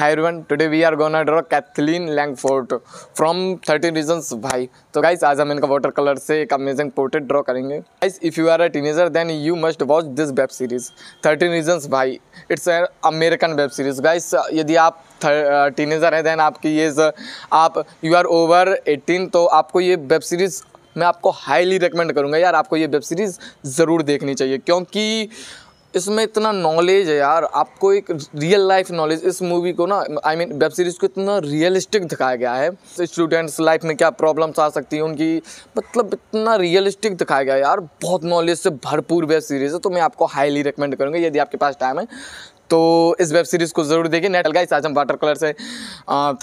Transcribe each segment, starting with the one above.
Hi everyone, today we are gonna draw Kathleen Langford. From 13 reasons भाई तो guys आज हम इनका वाटर कलर से एक अमेजिंग पोर्ट्रेट ड्रॉ करेंगे। Guys if you are a teenager then you must watch this web series 13 reasons भाई it's a American web series guys यदि आप टीनेजर हैं देन आपकी एज आप यू आर ओवर 18 तो आपको ये वेब सीरीज़ मैं आपको हाईली रिकमेंड करूँगा। यार आपको ये वेब सीरीज़ ज़रूर देखनी चाहिए क्योंकि इसमें इतना नॉलेज है यार, आपको एक रियल लाइफ नॉलेज इस मूवी को ना आई मीन वेब सीरीज़ को इतना रियलिस्टिक दिखाया गया है। स्टूडेंट्स लाइफ में क्या प्रॉब्लम्स आ सकती हैं, उनकी मतलब इतना रियलिस्टिक दिखाया गया है यार, बहुत नॉलेज से भरपूर वेब सीरीज़ है तो मैं आपको हाईली रिकमेंड करूँगा, यदि आपके पास टाइम है। तो इस वेब सीरीज़ को ज़रूर देखिए नेट गाइस आज हम वाटर कलर से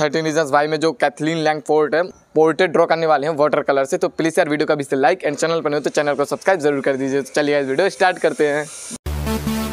थर्टीन रीजन्स वाई में जो कैथलीन लैंग फोर्ट है पोर्ट्रेट ड्रॉ करने वाले हैं वाटर कलर से तो प्लीज़ यार वीडियो का भी से लाइक एंड चैनल पर नहीं हो तो चैनल को सब्सक्राइब ज़रूर कर दीजिए। तो चलिए इस वीडियो स्टार्ट करते हैं। Thank you.